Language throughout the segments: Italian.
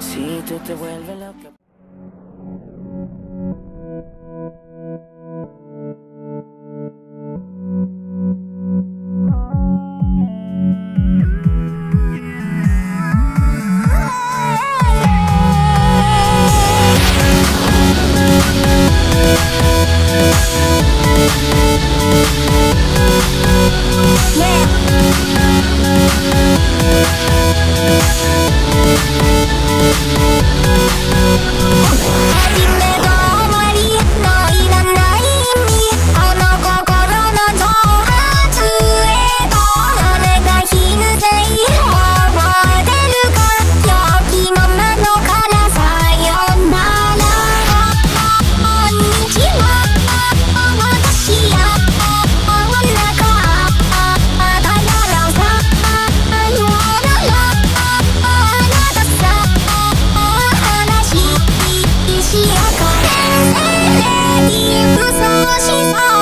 Si tú te vuelves loca.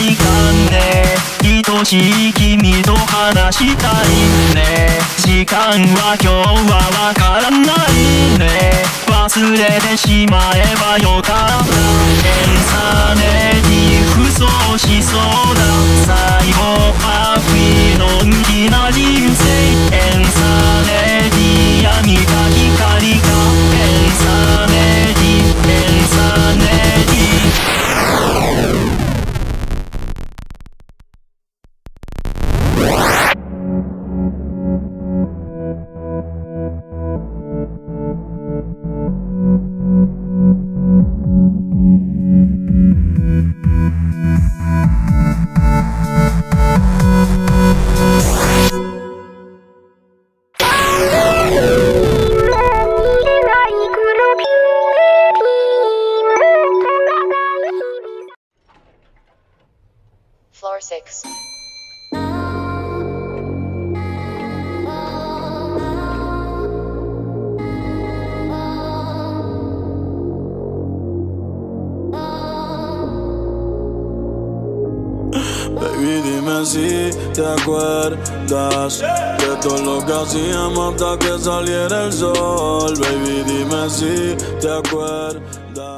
いかね愛しい君と話したいね。時間は今日はわからないね。忘れてしまえばよかった。検査ねに不装しそうだ。Floor 6. Baby, dime si te acuerdas de todo lo que hacíamos hasta que saliera el sol. Baby, dime si te acuerdas.